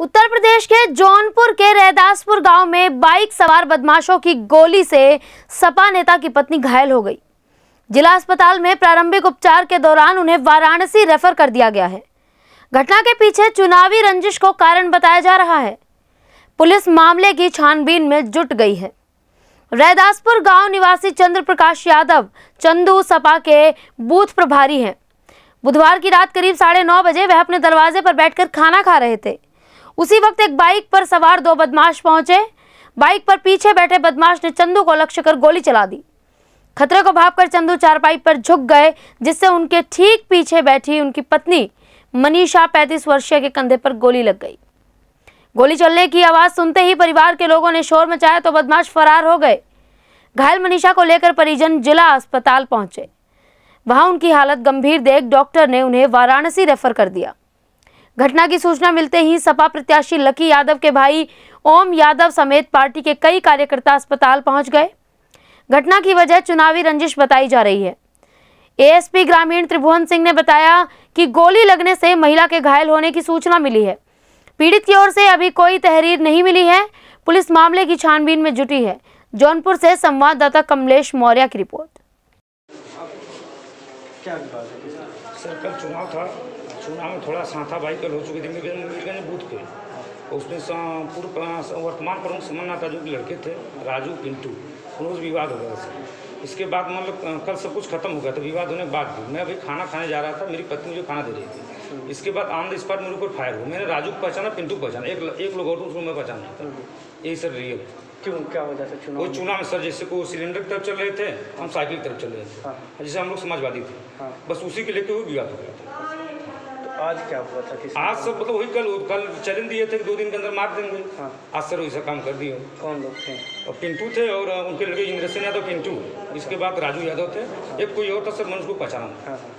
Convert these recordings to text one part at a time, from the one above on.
उत्तर प्रदेश के जौनपुर के रहदासपुर गाँव में बाइक सवार बदमाशों की गोली से सपा नेता की पत्नी घायल हो गई। जिला अस्पताल में प्रारंभिक उपचार के दौरान उन्हें वाराणसी रेफर कर दिया गया है। घटना के पीछे चुनावी रंजिश को कारण बताया जा रहा है। पुलिस मामले की छानबीन में जुट गई है। रहदासपुर गाँव निवासी चंद्र प्रकाश यादव चंदू सपा के बूथ प्रभारी हैं। बुधवार की रात करीब साढ़े नौ बजे वह अपने दरवाजे पर बैठकर खाना खा रहे थे। उसी वक्त एक बाइक पर सवार दो बदमाश पहुँचे। बाइक पर पीछे बैठे बदमाश ने चंदू को लक्ष्य कर गोली चला दी। खतरे को भापकर चंदू चारपाई पर झुक गए, जिससे उनके ठीक पीछे बैठी उनकी पत्नी मनीषा, पैंतीस वर्षीय के कंधे पर गोली लग गई। गोली चलने की आवाज़ सुनते ही परिवार के लोगों ने शोर मचाया तो बदमाश फरार हो गए। घायल मनीषा को लेकर परिजन जिला अस्पताल पहुँचे। वहाँ उनकी हालत गंभीर देख डॉक्टर ने उन्हें वाराणसी रेफर कर दिया। घटना की सूचना मिलते ही सपा प्रत्याशी लकी यादव के भाई ओम यादव समेत पार्टी के कई कार्यकर्ता अस्पताल पहुँच गए। घटना की वजह चुनावी रंजिश बताई जा रही है। एएसपी ग्रामीण त्रिभुवन सिंह ने बताया कि गोली लगने से महिला के घायल होने की सूचना मिली है। पीड़ित की ओर से अभी कोई तहरीर नहीं मिली है। पुलिस मामले की छानबीन में जुटी है। जौनपुर से संवाददाता कमलेश मौर्य की रिपोर्ट। क्या? सर, कल चुनाव था। चुनाव में थोड़ा सांथा भाई कल हो चुकी थी मीरगंज बूथ पे। और उसमें पूर्व वर्तमान प्रमुख समन्नाथ जो के लड़के थे राजू पिंटू उनसे विवाद हो गया सर इसके बाद मतलब कल सब कुछ खत्म हो गया था विवाद होने के बाद भी। मैं अभी खाना खाने जा रहा था मेरी पत्नी मुझे खाना दे रही थी। इसके बाद ऑन द स्पॉट मेरे ऊपर फायर हुआ। मैंने राजू को पहचाना पिंटू को पहचाना। एक एक लोग और थे, उसको मैं पहचान था। यही सर रियल क्यों क्या वजह से चुनाव वो चुनाव में सर जैसे को सिलेंडर की तरफ़ चल रहे थे हम साइकिल की तरफ़ चल रहे थे। हाँ। जैसे हम लोग समाजवादी थे। हाँ। बस उसी के लेके वो विवाद हो गया था। तो आज क्या हुआ था? किस आज सब मतलब वही कल कल चैलेंज दिए थे कि दो दिन के अंदर मार देंगे। हाँ। आज सर वैसा काम कर दिए। कौन लोग थे? और पिंटू थे और उनके लड़के इंद्र सेन यादव पिंटू इसके बाद राजू यादव थे। एक कोई और था सर मनुष्य को पहचाना। हाँ हाँ।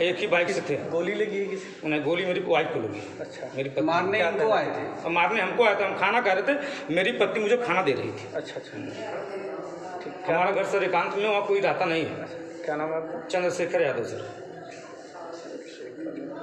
एक ही बाइक से थे। गोली लगी है किसी उन्हें गोली मेरी वाइफ को लगी। अच्छा। मेरी पत्नी। मारने हमको आए थे? और मारने हमको आया था हम खाना खा रहे थे। मेरी पत्नी मुझे खाना दे रही थी। अच्छा अच्छा। ठीक। हमारा घर सर एकांत में वहाँ कोई रहता नहीं है। क्या नाम है आपका? चंद्रशेखर यादव सर।